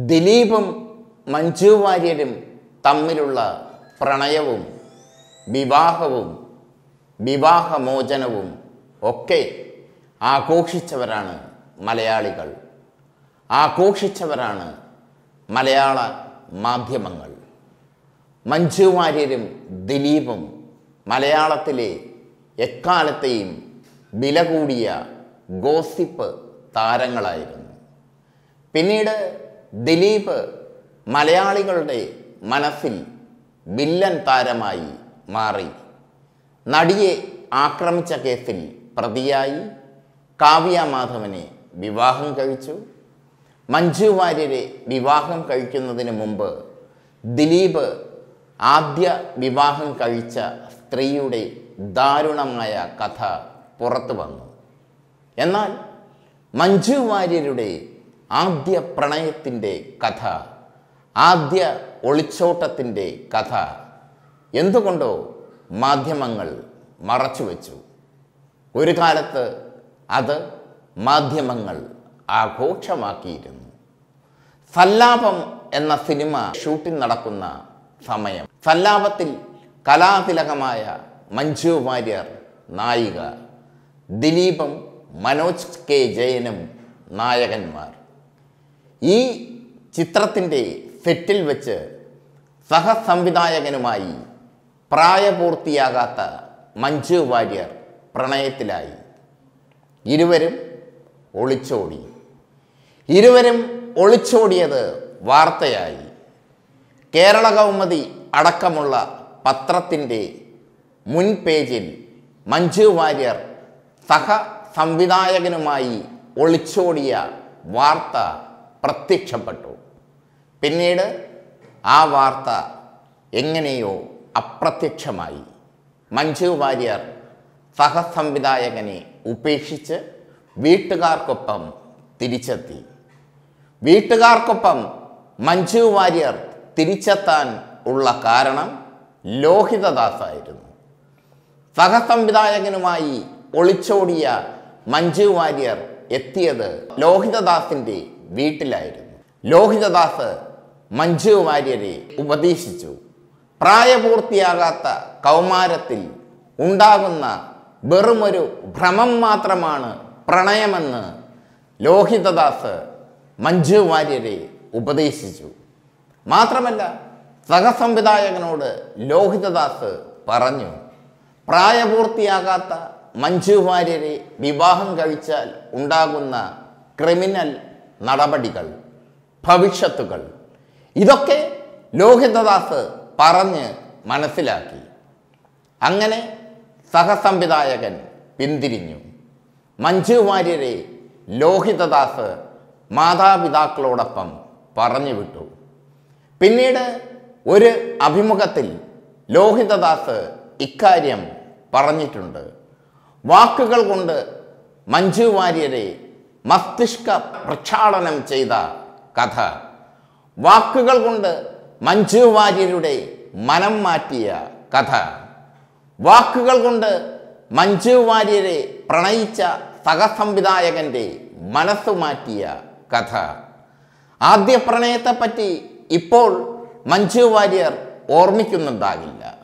ദിലീപും മഞ്ജു വാര്യരും തമ്മിലുള്ള പ്രണയവും വിവാഹവും വിവാഹമോചനവും ഒക്കെ ആഘോഷിച്ചവരാണ് മലയാളികൾ. ആഘോഷിച്ചവരാണ് മലയാള മാധ്യമങ്ങൾ. മഞ്ജു വാര്യരും ദിലീപും മലയാളത്തിലെ എക്കാലത്തെയും വില കൂടിയ ഗോസിപ്പ് താരങ്ങളായിരുന്നു. പിന്നീട് ദിലീപ് മലയാളികളുടെ മനസ്സിൽ വില്ലൻ താരമായി മാറി. നടിയെ ആക്രമിച്ച കേസിൽ പ്രതിയായി. കാവ്യ മാധവനെ വിവാഹം കഴിച്ചു. മഞ്ജു വാര്യരെ വിവാഹം കഴിക്കുന്നതിന് മുമ്പ് ദിലീപ് ആദ്യ വിവാഹം കഴിച്ച സ്ത്രീയുടെ ദാരുണമായ കഥ പുറത്തു വന്നു. എന്നാൽ മഞ്ജു വാര്യരുടെ ആദ്യ പ്രണയത്തിന്റെ കഥ ആദ്യ ഒളിച്ചോട്ടത്തിന്റെ കഥ എന്തുകൊണ്ടോ മാധ്യമങ്ങൾ മറച്ചുവെച്ചു ഒരു കാലത്ത് അത് മാധ്യമങ്ങൾ ആഘോഷമാക്കിയിരുന്നു. സല്ലാപം എന്ന സിനിമ ഷൂട്ടിംഗ് നടക്കുന്ന സമയം സല്ലാപത്തിൽ കലാതിലകമായ മഞ്ജു വാര്യർ നായിക ദിലീപും മനോജ് കെ ജയനും നായകന്മാർ. ഈ ചിത്രത്തിന്റെ സെറ്റിൽ വെച്ച് സഹസംവിധായകനുമായി പ്രായപൂർത്തിയാകാത്ത മഞ്ജു വാര്യർ പ്രണയത്തിലായി. ഇരുവരും ഒളിച്ചോടി. ഇരുവരും ഒളിച്ചോടിയത് വാർത്തയായി. കേരള കൗമുദി അടക്കമുള്ള പത്രത്തിന്റെ മുൻ പേജിൽ മഞ്ജു വാര്യർ സഹ സംവിധായകനുമായി ഒളിച്ചോടിയ വാർത്ത പ്രത്യക്ഷപ്പെട്ടു. പിന്നീട് ആ വാർത്ത എങ്ങനെയോ അപ്രത്യക്ഷമായി. മഞ്ജു വാര്യർ സഹസംവിധായകനെ ഉപേക്ഷിച്ച് വീട്ടുകാർക്കൊപ്പം തിരിച്ചെത്തി. വീട്ടുകാർക്കൊപ്പം മഞ്ജു വാര്യർ തിരിച്ചെത്താൻ ഉള്ള കാരണം ലോഹിതദാസായിരുന്നു. സഹസംവിധായകനുമായി ഒളിച്ചോടിയ മഞ്ജു വാര്യർ എത്തിയത് ലോഹിതദാസിന്റെ വീട്ടിലായിരുന്നു. ലോഹിതദാസ് മഞ്ജു വാര്യരെ ഉപദേശിച്ചു. പ്രായപൂർത്തിയാകാത്ത കൗമാരത്തിൽ ഉണ്ടാകുന്ന വെറുമൊരു ഭ്രമം മാത്രമാണ് പ്രണയമെന്ന് ലോഹിതദാസ് മഞ്ജു വാര്യരെ ഉപദേശിച്ചു. മാത്രമല്ല സഹസംവിധായകനോട് ലോഹിതദാസ് പറഞ്ഞു പ്രായപൂർത്തിയാകാത്ത മഞ്ജു വാര്യരെ വിവാഹം കഴിച്ചാൽ ഉണ്ടാകുന്ന ക്രിമിനൽ നടപടികൾ ഭവിഷ്യത്തുകൾ. ഇതൊക്കെ ലോഹിതദാസ് പറഞ്ഞ് മനസ്സിലാക്കി. അങ്ങനെ സഹസംവിധായകൻ പിന്തിരിഞ്ഞു. മഞ്ജു വാര്യരെ ലോഹിതദാസ് മാതാപിതാക്കളോടൊപ്പം പറഞ്ഞു വിട്ടു പിന്നീട് ഒരു അഭിമുഖത്തിൽ ലോഹിതദാസ് ഇക്കാര്യം പറഞ്ഞിട്ടുണ്ട്. വാക്കുകൾ കൊണ്ട് മഞ്ജു വാര്യരെ മസ്തിഷ്ക പ്രക്ഷാളനം ചെയ്ത കഥ. വാക്കുകൾ കൊണ്ട് മഞ്ജു വാര്യരുടെ മനം മാറ്റിയ കഥ. വാക്കുകൾ കൊണ്ട് മഞ്ജു വാര്യരെ പ്രണയിച്ച സഹസംവിധായകന്റെ മനസ്സ് മാറ്റിയ കഥ. ആദ്യ പ്രണയത്തെപ്പറ്റി ഇപ്പോൾ മഞ്ജു വാര്യർ ഓർമ്മിക്കുന്നുണ്ടാകില്ല.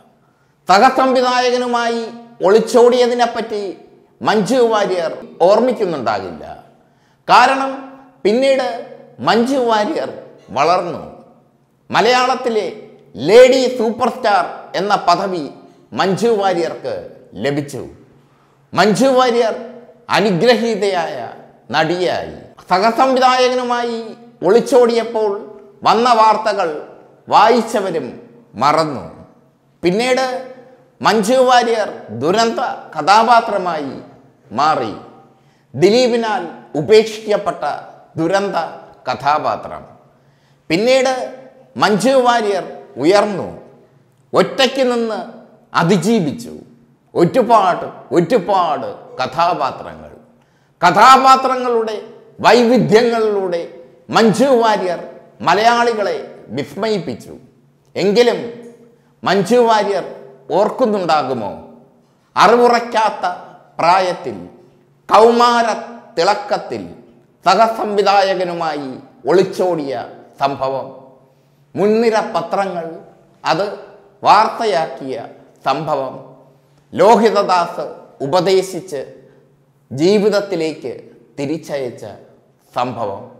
സഹസംവിധായകനുമായി ഒളിച്ചോടിയതിനെപ്പറ്റി മഞ്ജു വാര്യർ ഓർമ്മിക്കുന്നുണ്ടാകില്ല. കാരണം പിന്നീട് മഞ്ജു വാര്യർ വളർന്നു. മലയാളത്തിലെ ലേഡി സൂപ്പർ സ്റ്റാർ എന്ന പദവി മഞ്ജു വാര്യർക്ക് ലഭിച്ചു. മഞ്ജു വാര്യർ അനുഗ്രഹീതയായ നടിയായി. സഹസംവിധായകനുമായി ഒളിച്ചോടിയപ്പോൾ വന്ന വാർത്തകൾ വായിച്ചവരും മറന്നു. പിന്നീട് മഞ്ജു വാര്യർ ദുരന്ത കഥാപാത്രമായി മാറി. ദിലീപിനാൽ ഉപേക്ഷിക്കപ്പെട്ട ദുരന്ത കഥാപാത്രം പിന്നീട് മഞ്ജു വാര്യർ ഉയർന്നു ഒറ്റയ്ക്ക് നിന്ന് അതിജീവിച്ചു. ഒരുപാട് ഒരുപാട് കഥാപാത്രങ്ങൾ. കഥാപാത്രങ്ങളുടെ വൈവിധ്യങ്ങളിലൂടെ മഞ്ജു വാര്യർ മലയാളികളെ വിസ്മയിപ്പിച്ചു. എങ്കിലും മഞ്ജു വാര്യർ ഓർക്കുന്നുണ്ടാകുമോ? അറിവുറയ്ക്കാത്ത പ്രായത്തിൽ കൗമാര തിളക്കത്തിൽ സഹസംവിധായകനുമായി ഒളിച്ചോടിയ സംഭവം. മുൻനിര പത്രങ്ങൾ അത് വാർത്തയാക്കിയ സംഭവം. ലോഹിതദാസ് ഉപദേശിച്ച് ജീവിതത്തിലേക്ക് തിരിച്ചയച്ച സംഭവം.